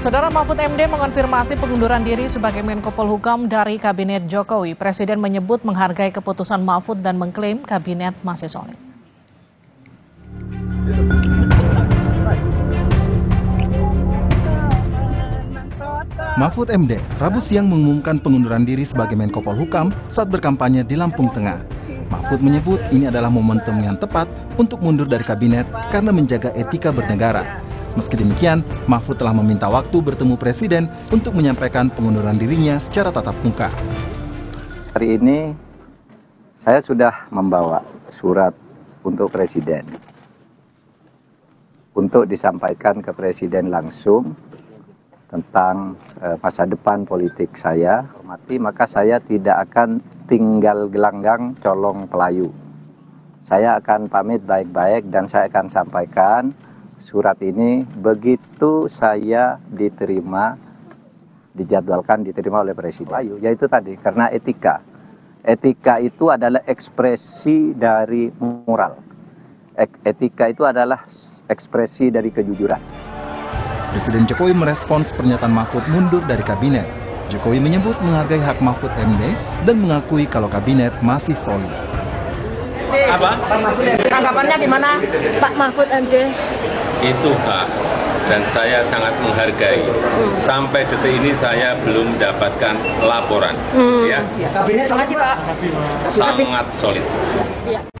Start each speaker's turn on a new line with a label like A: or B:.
A: Saudara Mahfud MD mengonfirmasi pengunduran diri sebagai Menko Polhukam dari Kabinet Jokowi. Presiden menyebut menghargai keputusan Mahfud dan mengklaim kabinet masih solid.
B: Mahfud MD Rabu siang mengumumkan pengunduran diri sebagai Menko Polhukam saat berkampanye di Lampung Tengah. Mahfud menyebut ini adalah momentum yang tepat untuk mundur dari kabinet karena menjaga etika bernegara. Meski demikian, Mahfud telah meminta waktu bertemu Presiden untuk menyampaikan pengunduran dirinya secara tatap muka.
C: Hari ini saya sudah membawa surat untuk Presiden untuk disampaikan ke Presiden langsung tentang uh, masa depan politik saya. Mati maka saya tidak akan tinggal gelanggang colong pelayu. Saya akan pamit baik-baik dan saya akan sampaikan surat ini begitu saya diterima dijadwalkan diterima oleh Presiden. Ayo, yaitu tadi karena etika. Etika itu adalah ekspresi dari moral. Etika itu adalah ekspresi dari kejujuran.
B: Presiden Jokowi merespons pernyataan Mahfud mundur dari kabinet. Jokowi menyebut menghargai hak Mahfud MD dan mengakui kalau kabinet masih solid.
D: Apa?
E: Tanggapannya gimana Pak Mahfud MD?
D: Itu hak dan saya sangat menghargai. Sampai detik ini saya belum mendapatkan laporan. Ya,
E: Kabinet sih Pak.
D: sangat solid.
E: Ya.